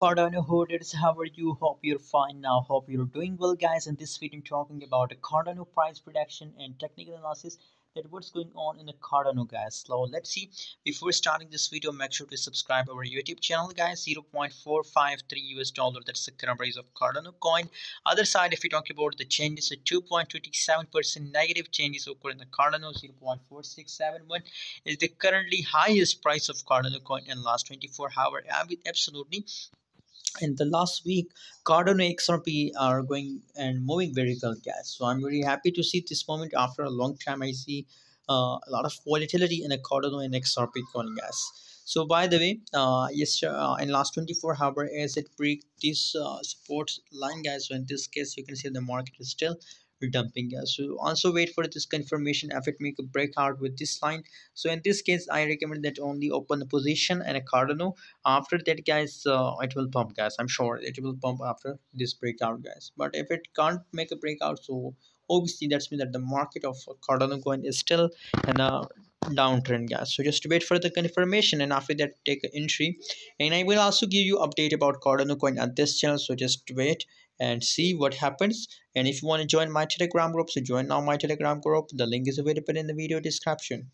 Cardano holders, how are you? Hope you're fine now. Hope you're doing well, guys. In this video, I'm talking about a Cardano price prediction and technical analysis that what's going on in the Cardano, guys. So let's see. Before starting this video, make sure to subscribe our YouTube channel, guys. 0.453 US dollar. That's the current price of Cardano coin. Other side, if you talk about the changes, so 2.27% negative changes occur in the Cardano. 0.4671 is the currently highest price of Cardano coin in last 24 hours. Absolutely in the last week cardano xrp are going and moving very well guys. So i'm very happy to see this moment. After a long time i see uh, a lot of volatility in a cardano and xrp coin guys. So by the way uh yes uh, in last 24 hour as it break this uh, support line guys. So in this case you can see the market is still dumping gas. So also wait for this confirmation if it make a breakout with this line. So in this case i recommend that only open the position and a cardano after that guys uh, it will pump guys i'm sure it will pump after this breakout guys. But if it can't make a breakout so obviously that's mean that the market of cardano coin is still in a downtrend guys so just wait for the confirmation and after that take an entry. And i will also give you update about cardano coin at this channel so just wait and see what happens. And if you want to join my telegram group so join now my telegram group. The link is available in the video description